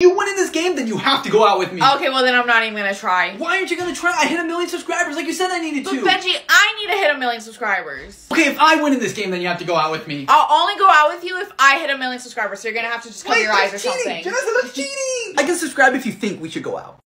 You win in this game, then you have to go out with me. Okay, well then I'm not even gonna try. Why aren't you gonna try? I hit a million subscribers like you said I needed But to. Benji, I need to hit a million subscribers. okay, if I win in this game, then you have to go out with me. I'll only go out with you if I hit a million subscribers. So you're gonna have to just cover your eyes or cheating. something. That's cheating. I can subscribe if you think we should go out.